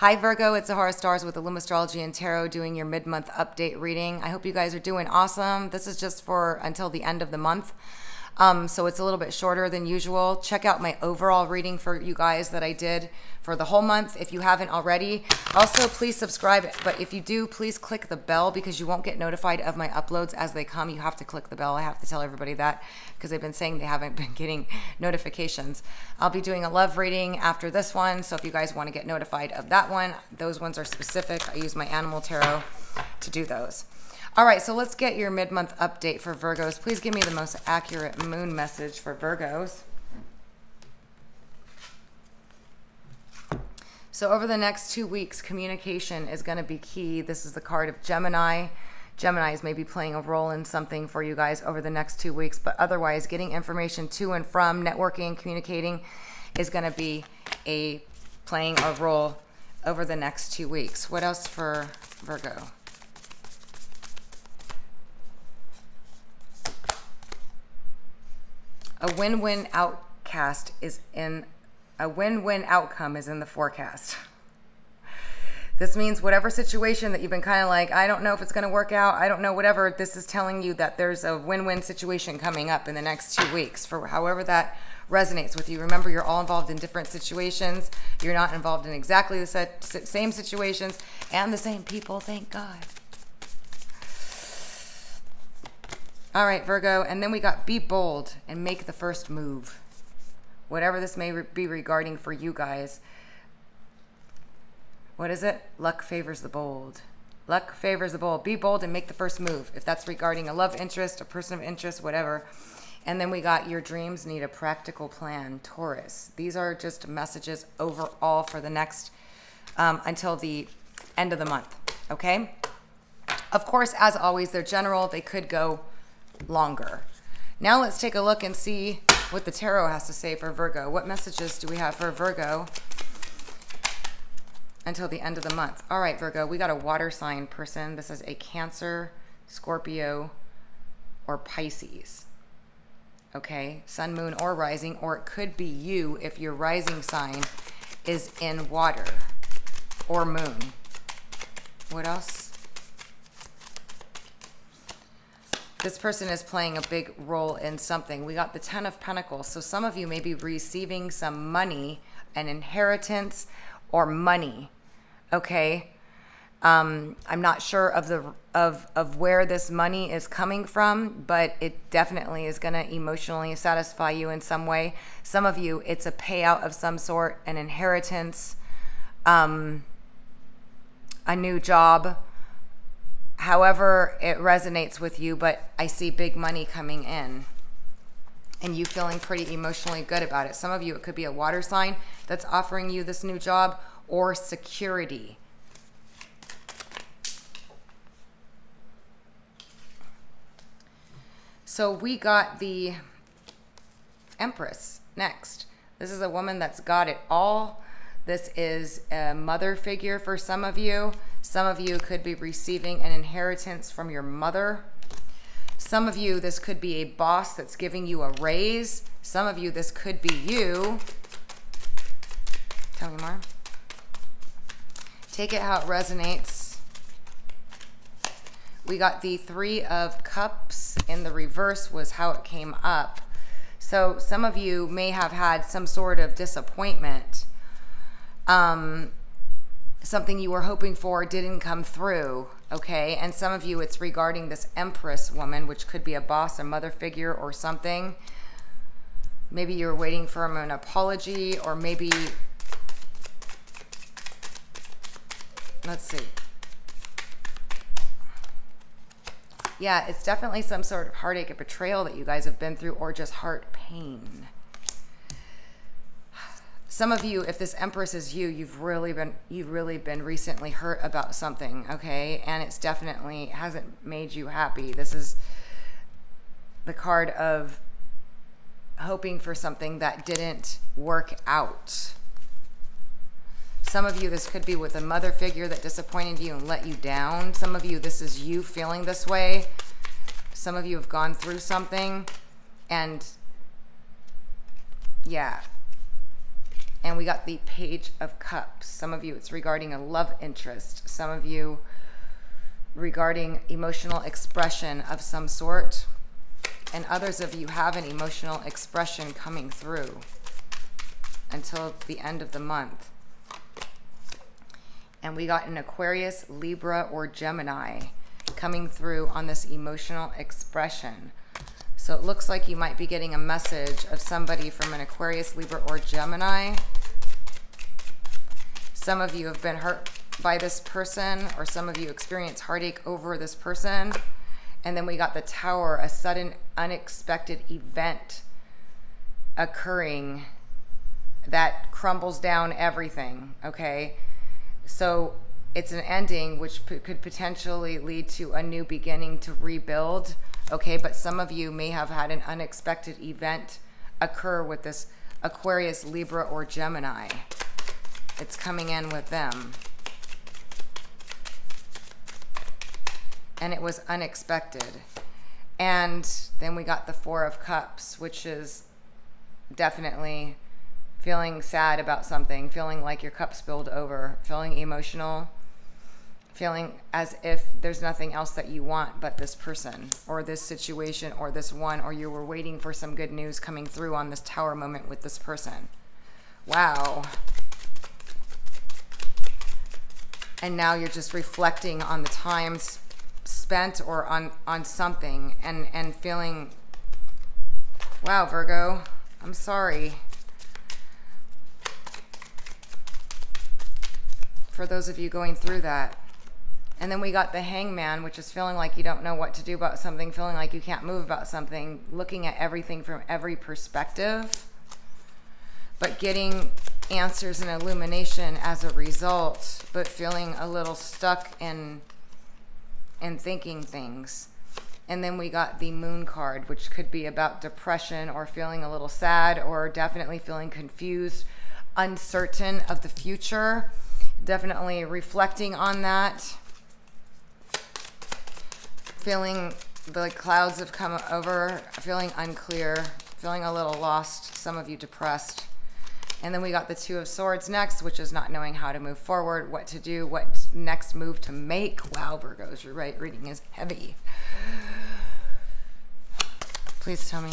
Hi, Virgo. It's Zahara Stars with the Illume Astrology and Tarot doing your mid month update reading. I hope you guys are doing awesome. This is just for until the end of the month. Um, so it's a little bit shorter than usual. Check out my overall reading for you guys that I did for the whole month if you haven't already. Also, please subscribe. But if you do, please click the bell because you won't get notified of my uploads as they come. You have to click the bell. I have to tell everybody that because they've been saying they haven't been getting notifications. I'll be doing a love reading after this one. So if you guys want to get notified of that one, those ones are specific. I use my animal tarot to do those. All right, so let's get your mid-month update for Virgos. Please give me the most accurate moon message for Virgos. So over the next two weeks, communication is going to be key. This is the card of Gemini. Gemini is maybe playing a role in something for you guys over the next two weeks, but otherwise, getting information to and from, networking, and communicating is going to be a playing a role over the next two weeks. What else for Virgo? A win-win outcast is in a win-win outcome is in the forecast. This means whatever situation that you've been kind of like, I don't know if it's going to work out. I don't know, whatever. This is telling you that there's a win win situation coming up in the next two weeks for however that resonates with you. Remember, you're all involved in different situations. You're not involved in exactly the same situations and the same people, thank God. All right, Virgo. And then we got be bold and make the first move. Whatever this may be regarding for you guys. What is it? Luck favors the bold. Luck favors the bold. Be bold and make the first move. If that's regarding a love interest, a person of interest, whatever. And then we got your dreams need a practical plan, Taurus. These are just messages overall for the next, um, until the end of the month. Okay. Of course, as always, they're general. They could go longer. Now let's take a look and see what the tarot has to say for Virgo. What messages do we have for Virgo until the end of the month? All right, Virgo, we got a water sign person. This is a Cancer, Scorpio, or Pisces. Okay, sun, moon, or rising, or it could be you if your rising sign is in water or moon. What else? This person is playing a big role in something. We got the Ten of Pentacles. So some of you may be receiving some money, an inheritance, or money. Okay. Um, I'm not sure of the of of where this money is coming from, but it definitely is going to emotionally satisfy you in some way. Some of you, it's a payout of some sort, an inheritance, um, a new job however it resonates with you, but I see big money coming in and you feeling pretty emotionally good about it. Some of you, it could be a water sign that's offering you this new job or security. So we got the Empress next. This is a woman that's got it all. This is a mother figure for some of you. Some of you could be receiving an inheritance from your mother. Some of you, this could be a boss that's giving you a raise. Some of you, this could be you. Tell me more. Take it how it resonates. We got the Three of Cups in the reverse was how it came up. So some of you may have had some sort of disappointment. Um, something you were hoping for didn't come through, okay? And some of you, it's regarding this Empress woman, which could be a boss, a mother figure, or something. Maybe you're waiting for an apology, or maybe, let's see. Yeah, it's definitely some sort of heartache, a betrayal that you guys have been through, or just heart pain some of you if this empress is you you've really been you've really been recently hurt about something okay? And it's definitely hasn't made you happy. This is the card of hoping for something that didn't work out. Some of you this could be with a mother figure that disappointed you and let you down. Some of you this is you feeling this way. Some of you have gone through something and yeah And we got the Page of Cups. Some of you, it's regarding a love interest. Some of you, regarding emotional expression of some sort. And others of you have an emotional expression coming through until the end of the month. And we got an Aquarius, Libra, or Gemini coming through on this emotional expression. So it looks like you might be getting a message of somebody from an Aquarius, Libra, or Gemini. Some of you have been hurt by this person, or some of you experience heartache over this person. And then we got the tower, a sudden, unexpected event occurring that crumbles down everything, okay? So it's an ending which could potentially lead to a new beginning to rebuild, okay? But some of you may have had an unexpected event occur with this Aquarius, Libra, or Gemini. It's coming in with them. and it was unexpected. And then we got the Four of Cups, which is definitely feeling sad about something, feeling like your cup spilled over, feeling emotional, feeling as if there's nothing else that you want but this person or this situation or this one, or you were waiting for some good news coming through on this tower moment with this person. Wow. And now you're just reflecting on the time spent or on on something and and feeling wow virgo i'm sorry for those of you going through that and then we got the hangman which is feeling like you don't know what to do about something feeling like you can't move about something looking at everything from every perspective but getting answers and illumination as a result but feeling a little stuck in and thinking things. And then we got the moon card, which could be about depression or feeling a little sad or definitely feeling confused, uncertain of the future. Definitely reflecting on that. Feeling the clouds have come over, feeling unclear, feeling a little lost, some of you depressed. And then we got the Two of Swords next, which is not knowing how to move forward, what to do, what next move to make. Wow, Virgos, your right reading is heavy. Please tell me.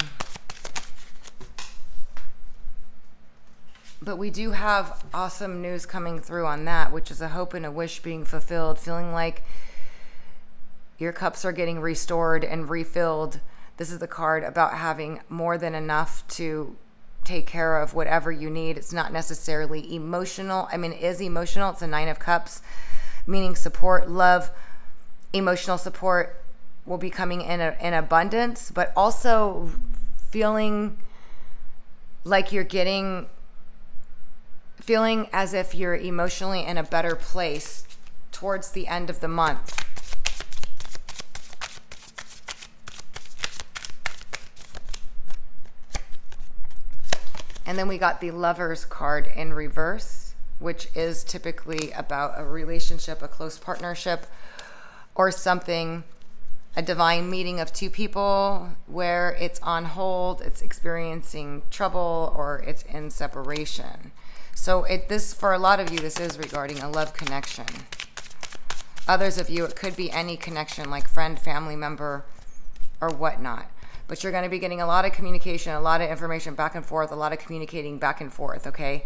But we do have awesome news coming through on that, which is a hope and a wish being fulfilled, feeling like your cups are getting restored and refilled. This is the card about having more than enough to take care of whatever you need. It's not necessarily emotional. I mean, it is emotional. It's a nine of cups, meaning support, love, emotional support will be coming in a, in abundance, but also feeling like you're getting feeling as if you're emotionally in a better place towards the end of the month. And then we got the Lovers card in reverse, which is typically about a relationship, a close partnership, or something, a divine meeting of two people where it's on hold, it's experiencing trouble, or it's in separation. So it this for a lot of you, this is regarding a love connection. Others of you, it could be any connection like friend, family member, or whatnot but you're going to be getting a lot of communication, a lot of information back and forth, a lot of communicating back and forth, okay?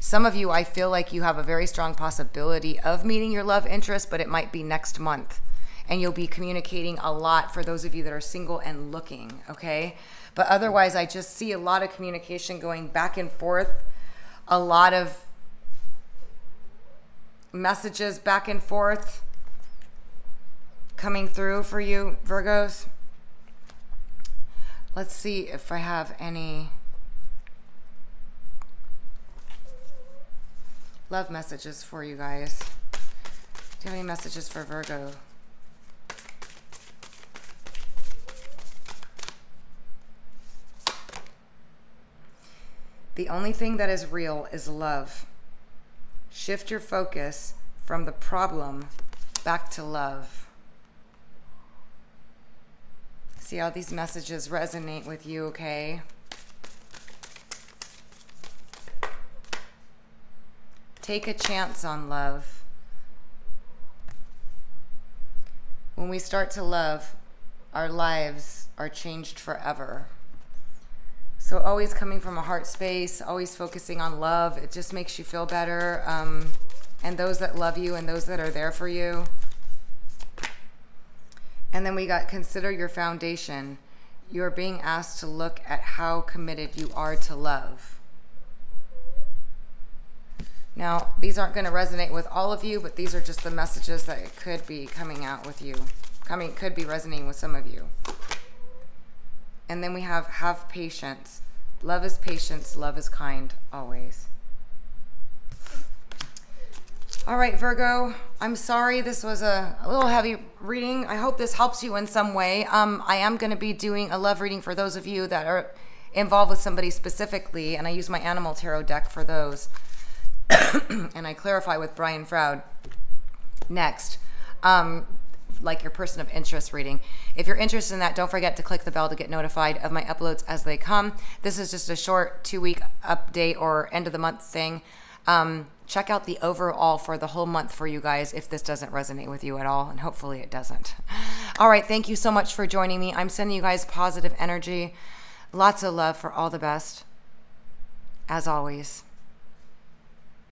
Some of you, I feel like you have a very strong possibility of meeting your love interest, but it might be next month. And you'll be communicating a lot for those of you that are single and looking, okay? But otherwise, I just see a lot of communication going back and forth, a lot of messages back and forth coming through for you, Virgos. Let's see if I have any love messages for you guys. Do you have any messages for Virgo? The only thing that is real is love. Shift your focus from the problem back to love. See how these messages resonate with you, okay? Take a chance on love. When we start to love, our lives are changed forever. So, always coming from a heart space, always focusing on love, it just makes you feel better. Um, and those that love you and those that are there for you. And then we got consider your foundation. You're being asked to look at how committed you are to love. Now, these aren't going to resonate with all of you, but these are just the messages that could be coming out with you. Coming could be resonating with some of you. And then we have have patience. Love is patience, love is kind always. All right, Virgo, I'm sorry this was a, a, little heavy reading. I hope this helps you in some way. Um, I am going to be doing a love reading for those of you that are involved with somebody specifically, and I use my animal tarot deck for those. and I clarify with Brian Froud next. Um, like your person of interest reading. If you're interested in that, don't forget to click the bell to get notified of my uploads as they come. This is just a short two week update or end of the month thing. Um, check out the overall for the whole month for you guys if this doesn't resonate with you at all, and hopefully it doesn't. All right, thank you so much for joining me. I'm sending you guys positive energy, lots of love for all the best, as always.